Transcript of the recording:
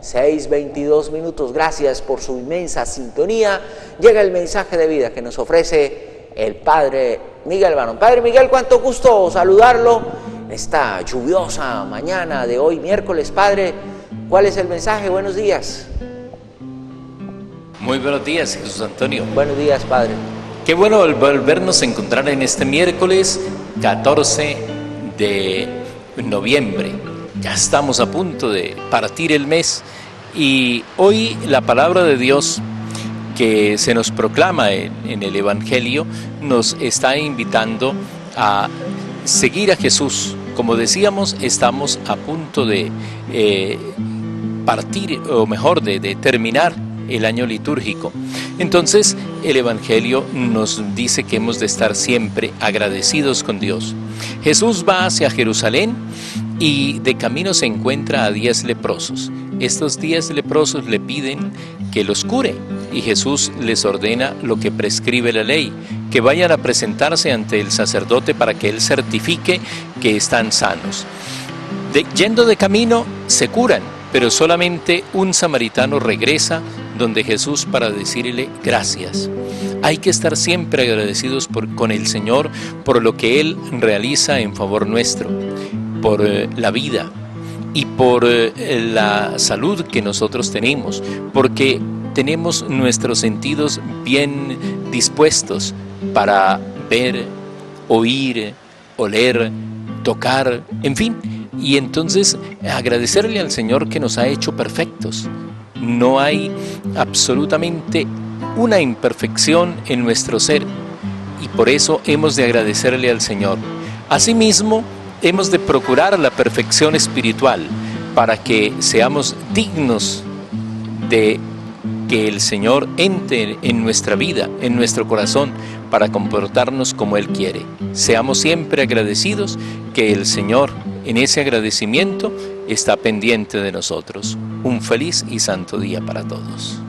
6.22 minutos, gracias por su inmensa sintonía. Llega el mensaje de vida que nos ofrece el Padre Miguel Barón. Padre Miguel, cuánto gusto saludarlo esta lluviosa mañana de hoy, miércoles. Padre, ¿cuál es el mensaje? Buenos días. Muy buenos días, Jesús Antonio. Buenos días, Padre. Qué bueno volvernos a encontrar en este miércoles 14 de noviembre. Ya estamos a punto de partir el mes y hoy la palabra de Dios que se nos proclama en, el Evangelio nos está invitando a seguir a Jesús. Como decíamos, estamos a punto de eh, partir, o mejor, de terminar el año litúrgico. Entonces el Evangelio nos dice que hemos de estar siempre agradecidos con Dios. Jesús va hacia Jerusalén y de camino se encuentra a diez leprosos. Estos diez leprosos le piden que los cure y Jesús les ordena lo que prescribe la ley, que vayan a presentarse ante el sacerdote para que él certifique que están sanos. yendo de camino se curan, pero solamente un samaritano regresa donde Jesús para decirle gracias. Hay que estar siempre agradecidos con el Señor por lo que Él realiza en favor nuestro, por eh, la vida y por eh, la salud que nosotros tenemos, porque tenemos nuestros sentidos bien dispuestos para ver, oír, oler, tocar, en fin. Y entonces agradecerle al Señor que nos ha hecho perfectos, no hay absolutamente una imperfección en nuestro ser y por eso hemos de agradecerle al Señor. Asimismo, hemos de procurar la perfección espiritual para que seamos dignos de que el Señor entre en nuestra vida, en nuestro corazón, para comportarnos como Él quiere. Seamos siempre agradecidos que el Señor en ese agradecimiento está pendiente de nosotros. Un feliz y santo día para todos.